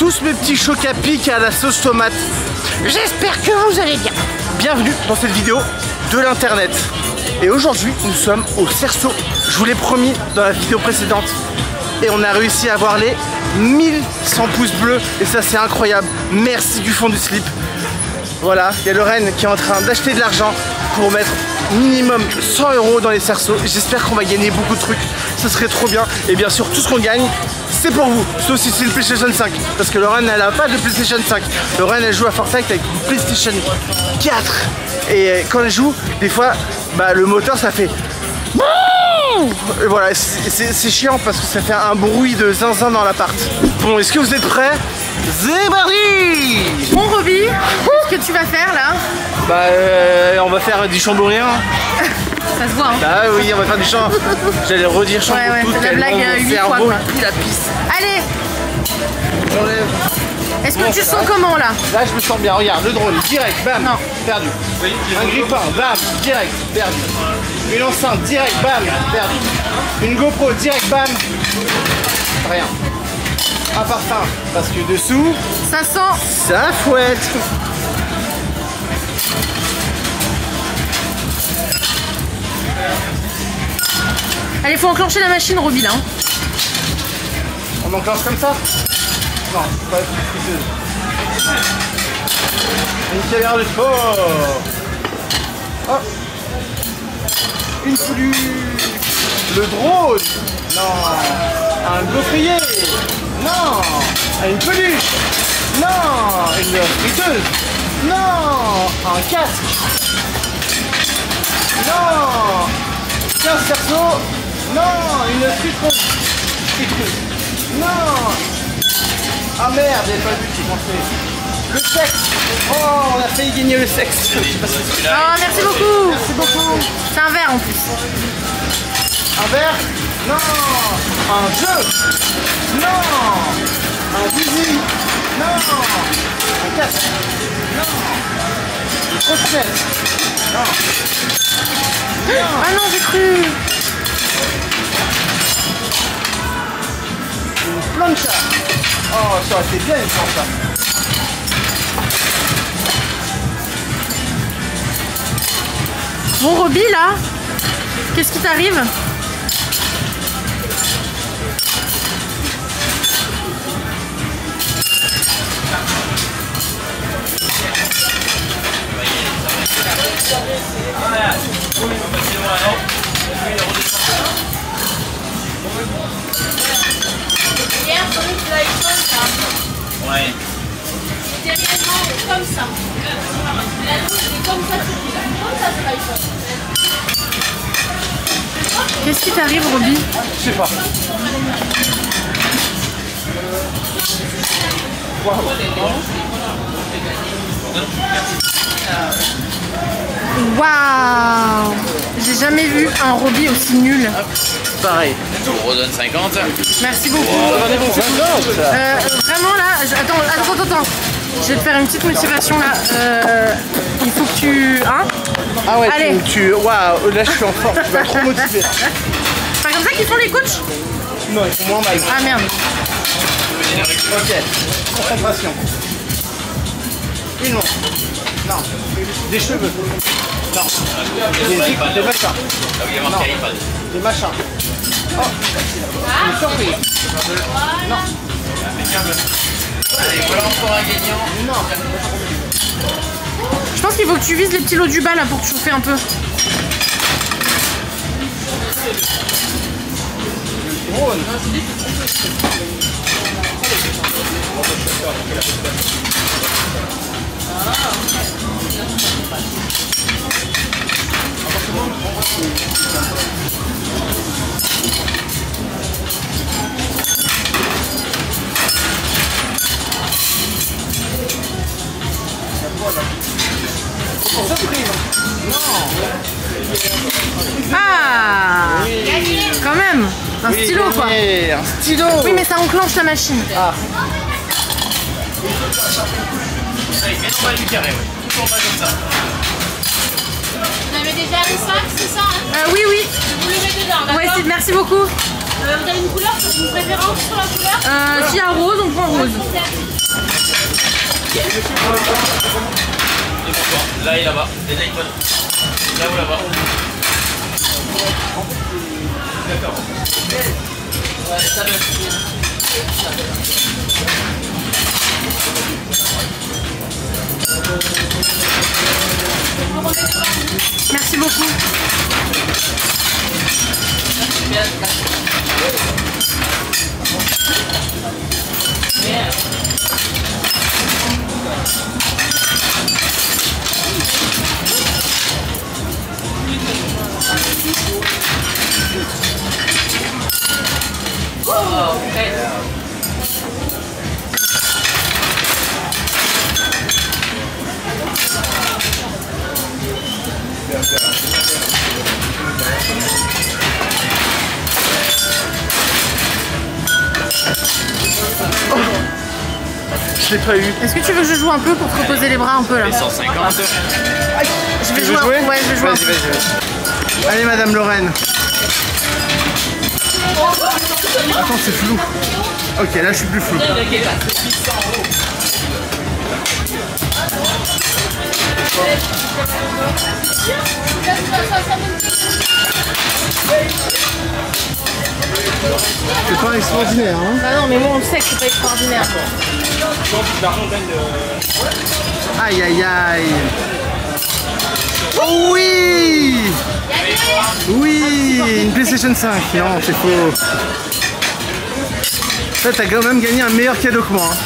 tous mes petits chocs à pic à la sauce tomate. J'espère que vous allez bien. Bienvenue dans cette vidéo de l'internet. Et aujourd'hui, nous sommes au Cerceau. Je vous l'ai promis dans la vidéo précédente. Et on a réussi à avoir les 1100 pouces bleus. Et ça, c'est incroyable. Merci du fond du slip. Voilà, il y a Lorraine qui est en train d'acheter de l'argent pour mettre minimum 100 euros dans les cerceaux. J'espère qu'on va gagner beaucoup de trucs. Ça serait trop bien. Et bien sûr, tout ce qu'on gagne, c'est pour vous. Sauf si c'est une PlayStation 5. Parce que Lorraine, elle a pas de PlayStation 5. Lorraine, elle joue à Fortnite avec une PlayStation 4. Et quand elle joue, des fois, bah, le moteur, ça fait... Et voilà, c'est chiant parce que ça fait un bruit de zinzin dans l'appart. Bon, est-ce que vous êtes prêts? C'est parti Bon Roby, qu'est-ce que tu vas faire là? Bah euh, on va faire du chambourien. Ça se voit hein Bah oui, on va faire du champ. J'allais redire chambour Ouais, ouais, c'est la blague euh, 8 fois quoi. la pisse. Allez J'enlève. Est-ce que Bon, tu ça sens comment là Là je me sens bien, regarde, le drone, direct, bam, Non. perdu. Un grippin, bam, direct, perdu. Une enceinte, direct, bam, perdu. Une GoPro, direct, bam, rien. Un parfum, parce que dessous, Ça sent ça fouette. Allez, faut enclencher la machine Roby là. hein. On enclenche comme ça? Non, pas. Une caméra de sport. Oh. Une peluche. Le drone. Non. Un gaufrier. Non. Une peluche. Non. Une friteuse. Non. Un casque. 15 cerceaux. Non. Une. Friteuse. Non Ah merde, j'avais pas vu que tu pensais. Le sexe Oh, on a failli gagner le sexe. Je sais pas si c'est celui-là. Oh, merci beaucoup Merci beaucoup. C'est un verre en plus. Un verre? Non Un jeu? Non Un zizi? Non Un casque? Non Une Non Ah non, j'ai cru. Une plancha. Oh, ça aurait été bien une plancha Bon Roby là Qu'est-ce qui t'arrive? Roby Je sais pas. Waouh J'ai jamais vu un Roby aussi nul. Pareil. Je vous redonne 50. Merci beaucoup. Euh, vraiment là, je- attends, attends, attends, attends. Je vais te faire une petite motivation là. Euh, il faut que tu. Hein Ah ouais, Allez. tu, tu... Waouh, là je suis en forme, tu vas trop motiver. Comme ça qu'ils font les coachs Non, ils font moins mal. Ah merde. Ok, concentration. Une montre. Non. Des cheveux. Non. Des, des, des machins. Ah iPad. Des machins. Oh, une surprise. Non. Allez, voilà encore un gagnant. Non. Je pense qu'il faut que tu vises les petits lots du bas là pour te chauffer un peu. Surprise. Ah Quand même Un Oui, stylo quoi Un stylo. Oui mais ça enclenche la machine. Ah, Allez, mets en bas du carré, ouais. Tout en bas comme ça. Vous avez déjà les sacs, c'est ça hein Euh, oui oui. Vous le mettez dedans, Ouais, d'accord merci beaucoup. Euh, vous avez une couleur, une préférence sur la couleur Euh, y a rose, on prend rose. Là et là-bas. Déjà une bonne. Là ou là-bas. Merci beaucoup. Je l'ai pas eu. Est-ce que tu veux que je joue un peu pour te reposer les bras un peu là 150. Je vais jouer. jouer Ouais, je vais jouer. vas-y, vas-y. Allez, Madame Lorraine. Attends, c'est flou. Ok, là, je suis plus flou. C'est pas extraordinaire, hein Bah non, mais moi on le sait que c'est pas extraordinaire. Aïe, aïe, aïe. Oh oui Oui Une PlayStation 5. Non, c'est faux. Ça, t'as quand même gagné un meilleur cadeau que moi. hein.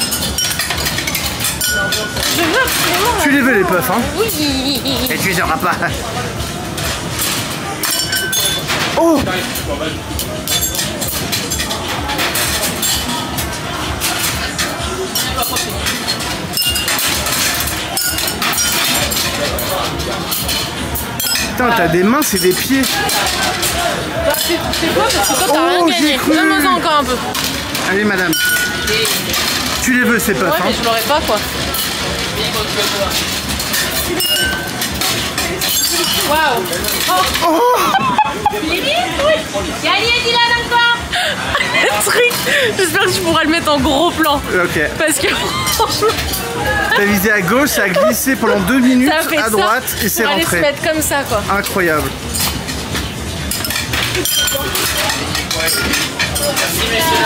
Je veux absolument. Tu les veux, les puffs, hein Oui. Et tu les auras pas. Oh Putain, t'as des mains, c'est des pieds. C'est c'est quoi Parce que toi t'as Oh, rien gagné. Donne-moi encore un peu. Allez, madame. Tu les veux, ces puffs, Ouais, hein mais je l'aurais pas quoi. Waouh Gagné, Dylan, encore Le truc J'espère que tu pourras le mettre en gros plan. Ok. Parce que franchement, T'as visé à gauche, ça a glissé pendant deux minutes à droite et c'est aller se rentré. mettre comme ça quoi. Incroyable. Merci messieurs,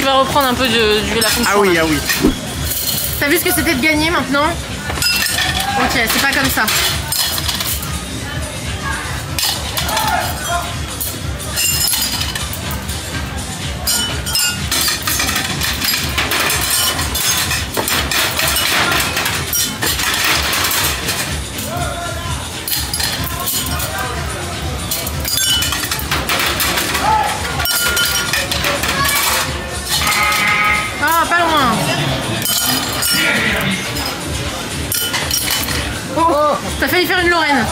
Tu vas reprendre un peu de, de la fonction. Ah oui, là. ah oui. T'as vu ce que c'était de gagner maintenant? Ok, c'est pas comme ça. T'as failli faire une Lorraine.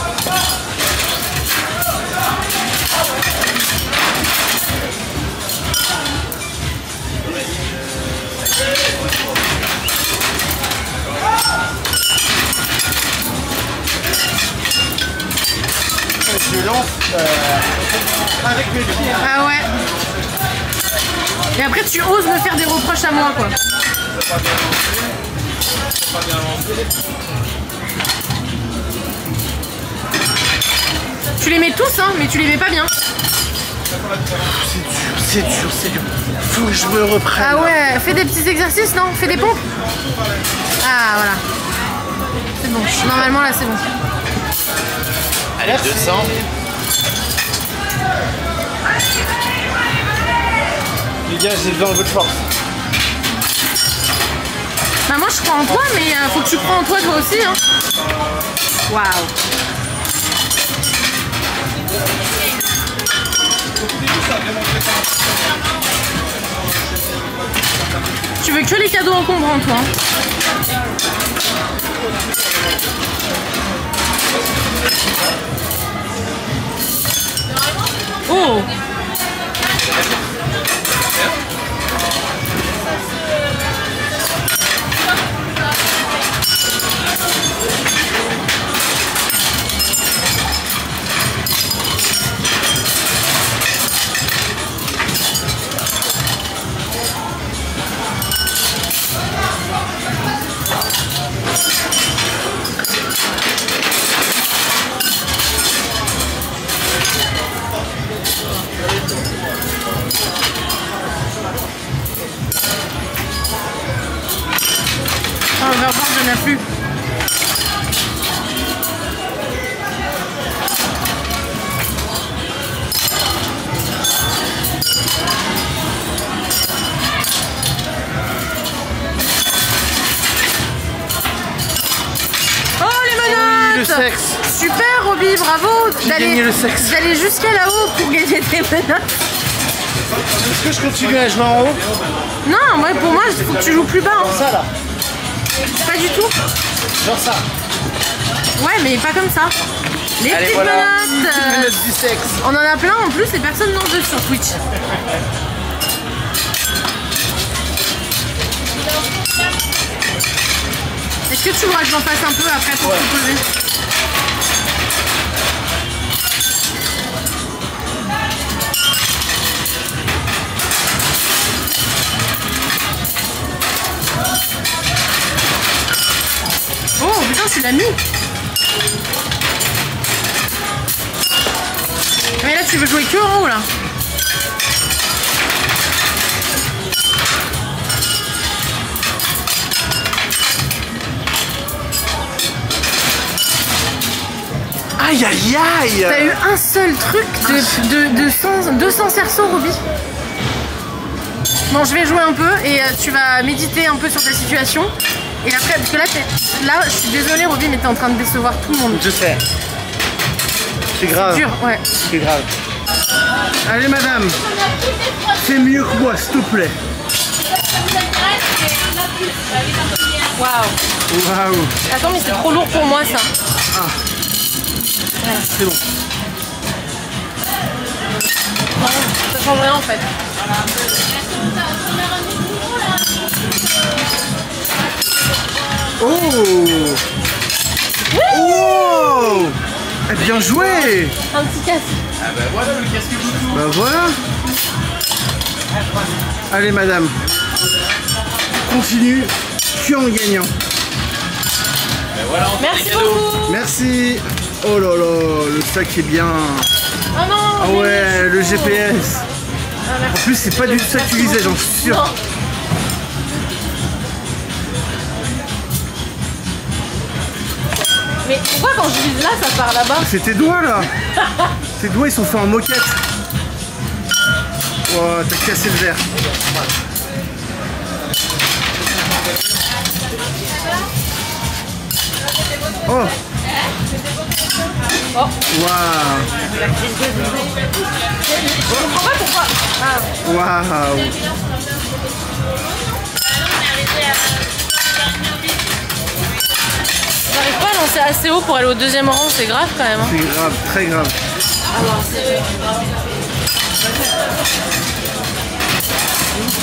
Je lance avec mes pieds. Ah ouais. Et après tu oses me faire des reproches à moi quoi. Tu les mets tous hein, mais tu les mets pas bien. C'est dur, c'est dur. Faut que je me reprenne. Ah ouais, fais des petits exercices non? Fais des pompes? Ah voilà. C'est bon, normalement là c'est bon. Allez, 200. Les gars, j'ai besoin de votre force. Bah moi je crois en toi mais euh, faut que tu crois en toi toi aussi hein. Waouh. Tu veux que les cadeaux encombrants toi Oh, je n'ai plus. Oh les le sexe. Super Roby, bravo J'ai gagné le sexe. D'aller jusqu'à là-haut pour gagner des menottes. Est-ce que je continue à jouer en haut? Non, moi, pour moi, il faut que tu joues plus bas. hein. Ça là. Du tout. Genre ça. Ouais, mais pas comme ça. Les Allez petites voilà. menottes. Du sexe. On en a plein en plus et personne n'en veut sur Twitch. Est-ce que tu voudras que j'en fasse un peu après pour te poser Mais là tu veux jouer que en haut là. Aïe aïe aïe. T'as eu un seul truc de, de, de 100, 200 cerceaux, Roby Bon, je vais jouer un peu et euh, tu vas méditer un peu sur ta situation. Et après, parce que là, là je suis désolée, Roby, mais t'es en train de décevoir tout le monde. Je sais. C'est grave. Dur, ouais. C'est grave. Allez madame, fais mieux que moi s'il te plaît. de Waouh. Attends, mais c'est trop lourd pour moi, ça. C'est bon. Ça change rien, en fait. Oh Oh Eh, Bien joué Un petit casse. Ah bah voilà le casque Bluetooth. Bah voilà Allez madame, continue, tu es en gagnant. Bah voilà, on Merci beaucoup. Merci Oh là là, le sac est bien. Oh non Ah ouais, le GPS. Ah, En plus, c'est pas du tout ça que tu visais, j'en suis sûr. Non. Mais pourquoi quand je vise là, ça part là-bas C'est tes doigts là Tes doigts ils sont faits en moquette. Oh, t'as cassé le verre. Oh Oh. Waouh. Ah. Waouh J'arrive pas à lancer assez haut pour aller au deuxième rang, c'est grave quand même. hein. C'est grave, très grave.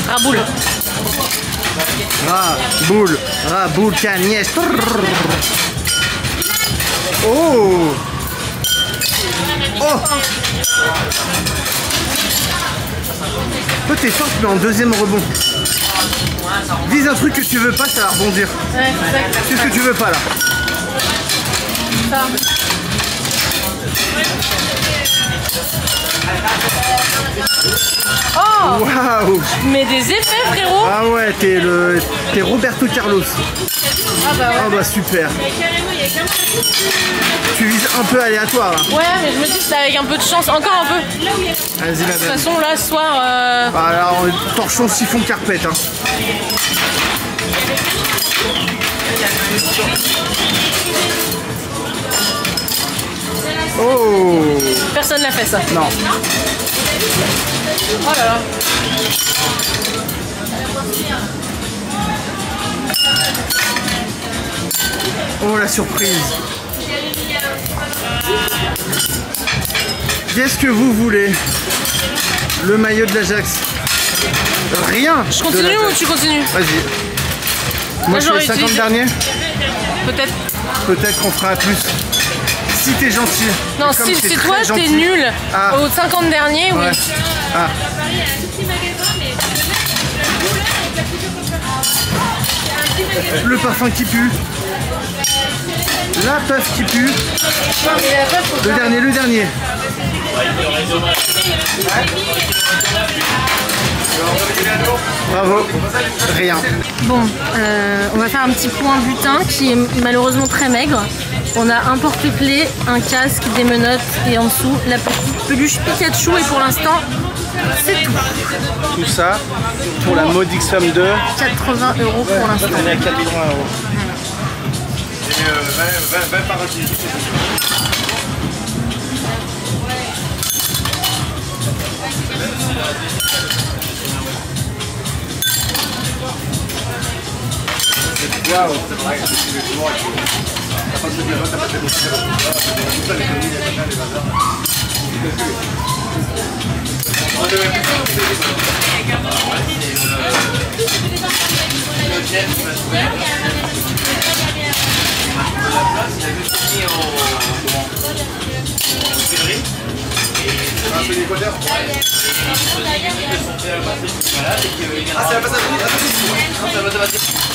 Ah boule. Ra, boule, ra, boule, cagnès. Oh Oh Toi t'es forte mais en deuxième rebond. Vise un truc que tu veux pas, ça va rebondir. Ouais, C'est ce que tu veux pas là. Oh Waouh Mais des effets frérot Ah ouais, t'es le. T'es Roberto Carlos. Ah bah Ah ouais. bah super. Tu vises un peu aléatoire là. Ouais mais je me dis que c'est avec un peu de chance, encore un peu. Vas-y De toute façon là ce soir euh, Ah là, on- torchon siphon carpette. Hein. Oh personne n'a fait ça. Non. Oh là là. Oh la surprise. Qu'est-ce que vous voulez? Le maillot de l'Ajax Rien Je continue ou tu continues? Vas-y. Moi je j'aurais les 50 utilisé- derniers Peut-être. Peut-être qu'on fera plus. Si t'es gentil. Non, si, t'es si toi t'es nul Ah. aux 50 derniers, oui. Ouais. Ah, Paris, il y a un petit magasin, mais le parfum qui pue. La puff qui pue. Le dernier, le dernier. Bravo. Rien. Bon, euh, on va faire un petit point butin qui est malheureusement très maigre. On a un porte-clés, un casque, des menottes et en dessous la petite peluche Pikachu et pour l'instant c'est tout. Tout ça pour la modique somme de. 80 euros pour l'instant. On est à 80 euros. Tu fais des belles guirlandes de Noël, hein gonflable aquatique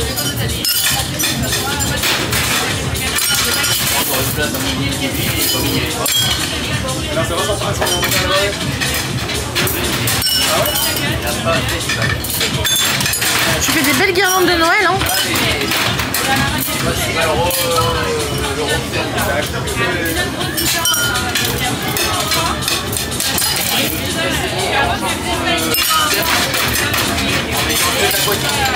c'est la dernière. Il se passe loin. Et il se passe que- il est même pas en face de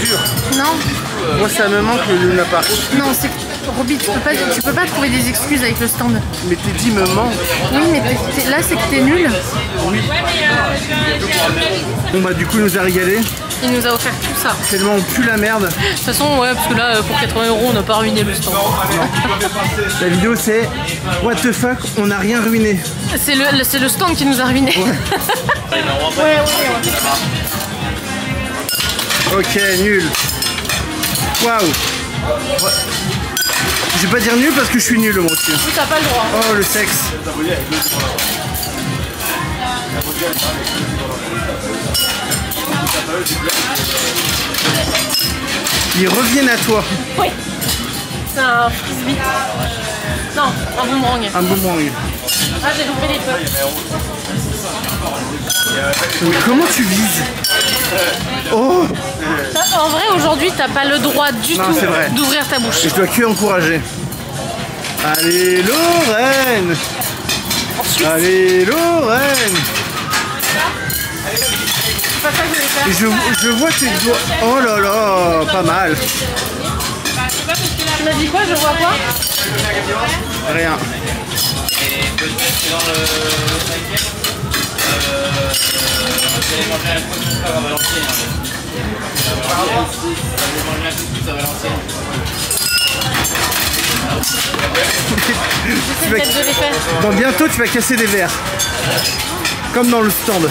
dur. Non, Moi ça me manque le Luna Park. non, c'est Roby, tu peux pas, tu peux pas trouver des excuses avec le stand. Mais tes dix me manquent. Oui, mais là c'est que t'es nul. Bon bah du coup il nous a régalé. Il nous a offert tout ça. Tellement on pue la merde. De toute façon, ouais, parce que là, pour 80 euros, on n'a pas ruiné le stand. La vidéo c'est What the fuck, on n'a rien ruiné. C'est le, le- stand qui nous a ruiné. Ouais, ouais, Ok, nul. Waouh. Ouais. Je vais pas dire nul parce que je suis nul moi aussi. Oui, t'as pas le droit. Oh le sexe. Ils reviennent à toi. Oui. C'est un frisbee. Non, un boomerang. Un boomerang. Ah, j'ai loupé les feux. Mais comment tu vises Oh En vrai, aujourd'hui, t'as pas le droit du Non, tout d'ouvrir ta bouche. Et je dois que encourager. Allez Lorraine Allez Lorraine C'est pas ça que je vais faire. Et je, je vois tes doigts. Oh là là, pas mal. Tu m'as dit quoi Je vois quoi Rien. Et peut-être que dans bientôt tu vas casser des verres. Comme dans le stand.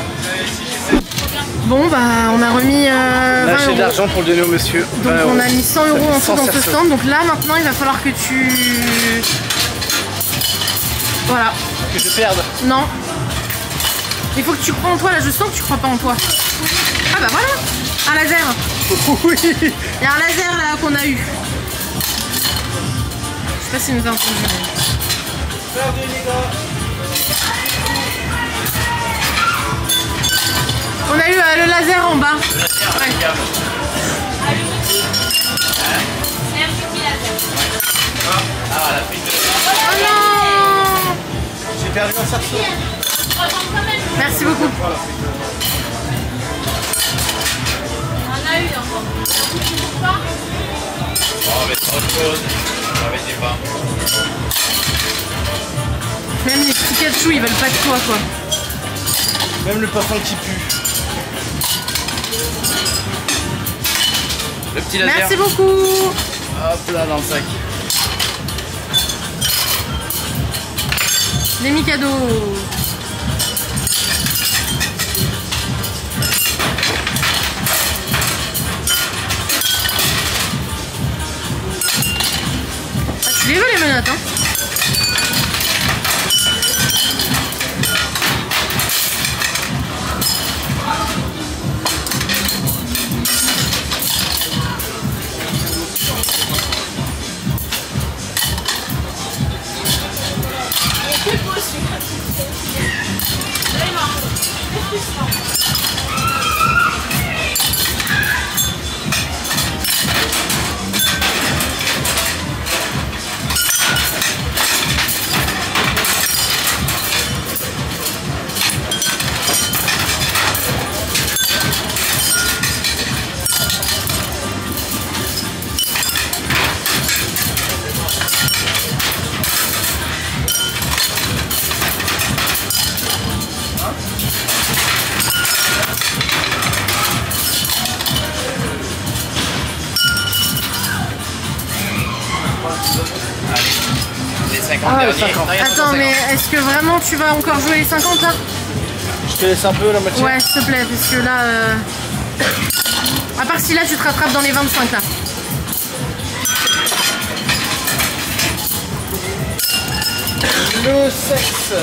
Bon, bah, on a remis euh, 20 Lâcher de l'argent pour le donner au monsieur. Donc 20 on a mis 100 Ça euros en tout 100 dans ce stand. Donc là maintenant il va falloir que tu... Voilà. Que je perde. Non. Il faut que tu crois en toi là, je sens que tu crois pas en toi. Ah bah voilà Un laser Oui. Il y a un laser là qu'on a eu. Je sais pas s'il nous a entendu. On a eu euh, le laser en bas. Ouais. Ah, la prise de. Oh non J'ai perdu un cerceau. Merci beaucoup. On a eu encore. On va mettre autre chose. On va mettre des pains. Même les petits Pikachu ils veulent pas de toi quoi. Même le parfum qui pue. Le petit laser. Merci beaucoup Hop là dans le sac. Les Mikado tu les veux les menottes hein tu vas encore jouer les 50 là Je te laisse un peu la moitié. Ouais s'il te plaît parce que là... euh, À part si là tu te rattrapes dans les 25 là. Le sexe.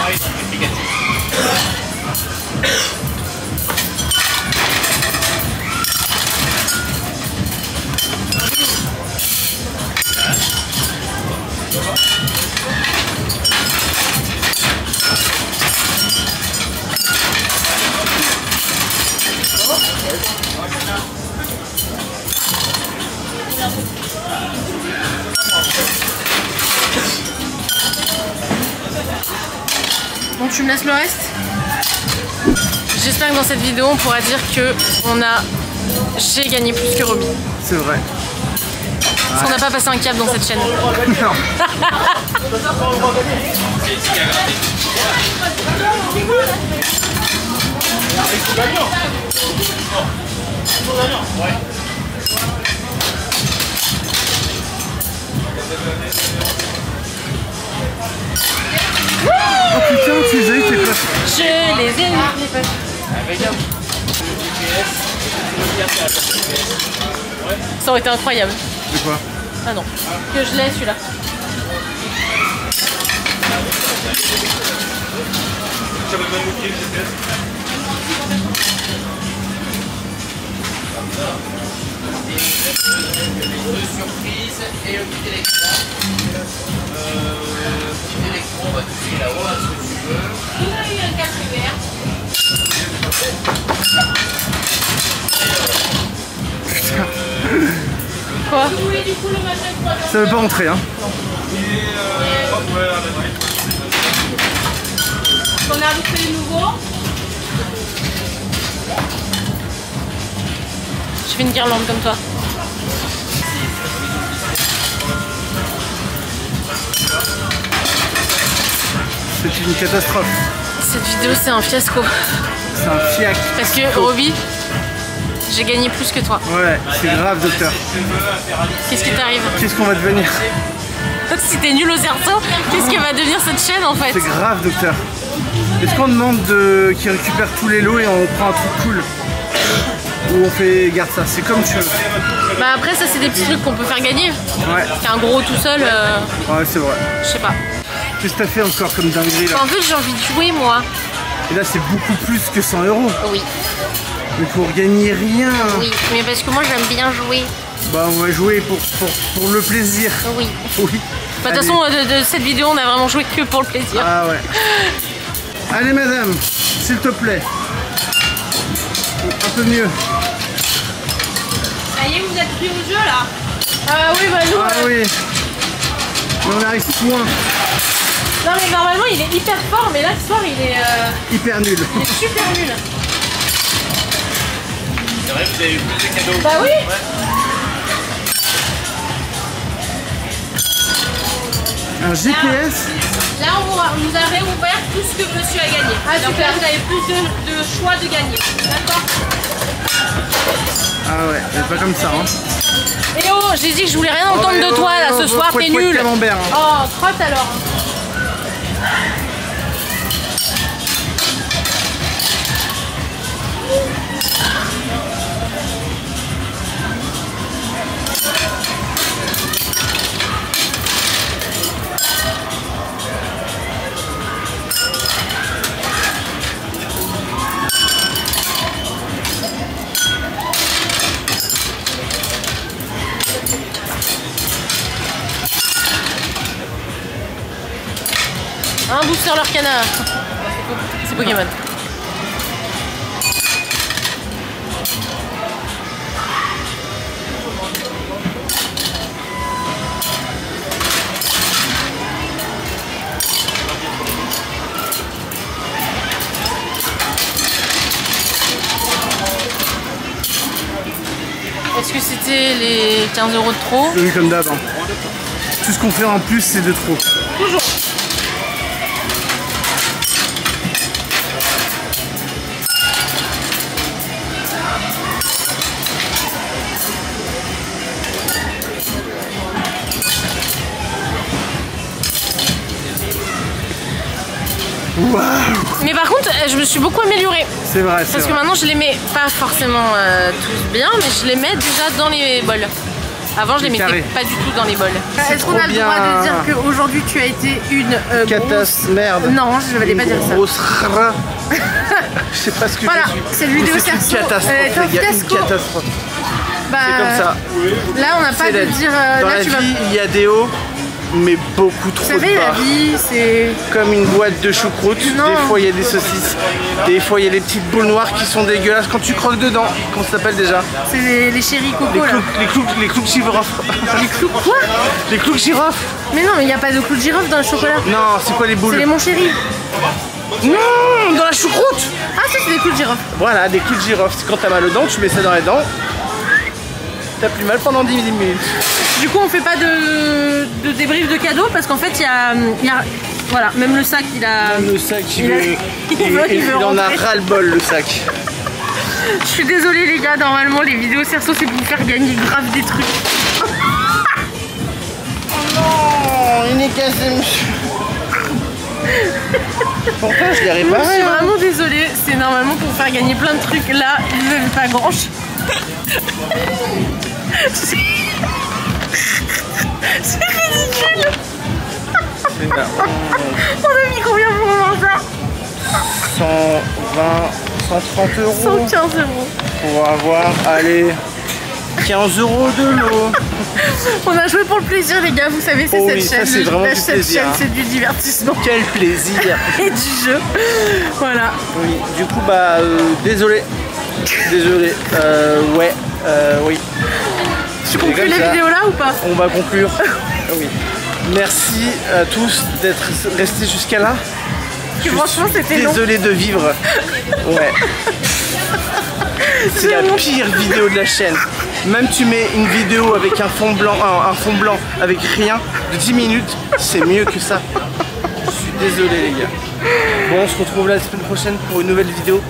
Ouais, Laisses le reste J'espère que dans cette vidéo, on pourra dire que on a... J'ai gagné plus que Roby. C'est vrai. Parce qu'on n'a pas passé un cap dans cette chaîne. Non. Regarde Ça aurait été incroyable. C'est quoi? Ah non. Que je l'ai celui-là. surprise et le petit électron. Euh, petit électron, va toucher là-haut, ce que tu veux. Il a eu un Putain. Quoi Ça veut pas rentrer, hein On a ajouté les nouveaux. Je fais une guirlande comme toi. C'est une catastrophe. Cette vidéo, c'est un fiasco. C'est un fiac. Parce que Roby, J'ai gagné plus que toi. Ouais, c'est grave, docteur. Qu'est-ce qui t'arrive Qu'est-ce qu'on va devenir Si t'es nul au cerceau, qu'est-ce que va devenir cette chaîne en fait C'est grave, docteur. Est-ce qu'on demande de... qu'il récupère tous les lots et on prend un truc cool Ou on fait garde ça C'est comme tu veux. Bah après ça c'est des petits trucs qu'on peut faire gagner. Ouais, Qu'un gros tout seul, euh, ouais c'est vrai. je sais pas. Qu'est-ce que t'as fait encore comme dinguerie là En fait j'ai envie de jouer moi. Et là c'est beaucoup plus que 100 euros. Oui, Mais pour gagner rien. oui. Mais parce que moi j'aime bien jouer. Bah on va jouer pour, pour, pour le plaisir. Oui. Oui. Bah, de toute façon de, de cette vidéo on a vraiment joué que pour le plaisir. Ah ouais. Allez madame, s'il te plaît. Un peu mieux. Ça y est, vous êtes pris au jeu là Ah oui bah nous. Ah euh, oui. Mais on arrive point. Non mais normalement il est hyper fort mais là ce soir il est, euh, Hyper nul. il est super nul. C'est vrai, vous avez eu plus de cadeaux. Bah oui Un GPS Là, on vous- on nous a réouvert tout ce que monsieur a gagné. Ah, Donc super. là, vous avez plus de, de choix de gagner. D'accord Ah ouais, c'est pas comme ça. Hein. Et oh j'ai dit que je voulais rien entendre de toi là ce soir t'es nul. hein. Oh crotte alors. Booster leur canard. C'est Pokémon. Est-ce que c'était les 15 euros de trop? Oui, comme d'hab. hein. Tout ce qu'on fait en plus, c'est de trop. Waouh Mais par contre, euh, je me suis beaucoup améliorée. C'est vrai, c'est Parce que vrai. maintenant, je les mets pas forcément euh, tous bien, mais je les mets déjà dans les bols. Avant, je les C'est mettais carré. pas du tout dans les bols. Est-ce qu'on a le droit de dire qu'aujourd'hui tu as été une euh, Catas, merde. Non, je vais pas dire ça. Grosse. Je sais pas ce que Voilà, je suis. cette vidéo c'est une catastrophe, euh, les gars, une catastrophe. Bah, C'est comme ça. Là, on n'a pas C'est de dire. euh, Dans là, la tu vie, vas. il y a des hauts, mais beaucoup trop Vous savez, de la vie, c'est. Comme une boîte de choucroute. Non. Des fois, il y a des saucisses. Des fois, il y a des petites boules noires qui sont dégueulasses quand tu croques dedans. Comment ça s'appelle déjà C'est les, les chéris Les coco là. clous, les clous, les clous de girofle. Les clous quoi Les clous de girofle Mais non, mais il n'y a pas de clous de girofle dans le chocolat. Non, c'est quoi les boules C'est les mon chéri. Non, dans la choucroute Ah, ça, c'est des clous de girofle. Voilà, des clous de girofle. C'est Quand t'as mal aux dents, tu mets ça dans les dents. T'as plus mal pendant 10 minutes. Du coup, on fait pas de, de débrief de cadeaux parce qu'en fait, il y a, il y a- Voilà, même le sac, il a. Le sac, il, Il a- veut- il veut- en a rentrer. ras le bol, le sac. Je suis désolée, les gars, normalement, les vidéos cerceaux, c'est pour vous faire gagner grave des trucs. Non, il est cassé, monsieur. Pourquoi je l'ai Je réparé suis hein vraiment désolée, c'est normalement pour faire gagner plein de trucs. Là, vous n'avez pas grand chose. C'est ridicule. On a mis combien pour avoir ça 120, 130 euros 115 euros. pour avoir, allez, 15 euros de l'eau. On a joué pour le plaisir, les gars. Vous savez, c'est Oh cette oui, chaîne. c'est vraiment du cette plaisir, chaîne, hein. c'est du divertissement Quel plaisir et du jeu. Voilà. Oui, du coup, bah, euh, désolé. Désolé. Euh, ouais, euh, oui. Tu conclus comme la vidéo là ou pas On va conclure. Ah oui. Merci à tous d'être restés jusqu'à là. Que franchement, c'était long. Désolé de vivre. Ouais. C'est la pire vidéo de la chaîne. Même tu mets une vidéo avec un fond blanc, un, un fond blanc avec rien de 10 minutes, c'est mieux que ça. Je suis désolé les gars. Bon, on se retrouve la semaine prochaine pour une nouvelle vidéo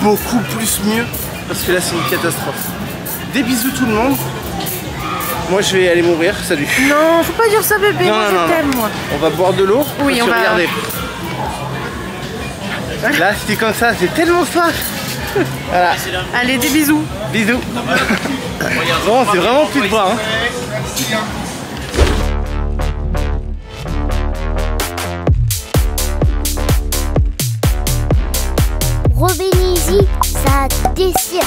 beaucoup plus mieux. parce que là c'est une catastrophe. Des bisous tout le monde. Moi je vais aller mourir, salut. Non, faut pas dire ça bébé, Non, moi non, je t'aime moi. On va boire de l'eau. Oui, on va- Regardez. Là c'était comme ça, c'est tellement soif. Voilà, Allez, des bisous. bisous. Bon, c'est vraiment plus de bois. Hein. Ça déchire.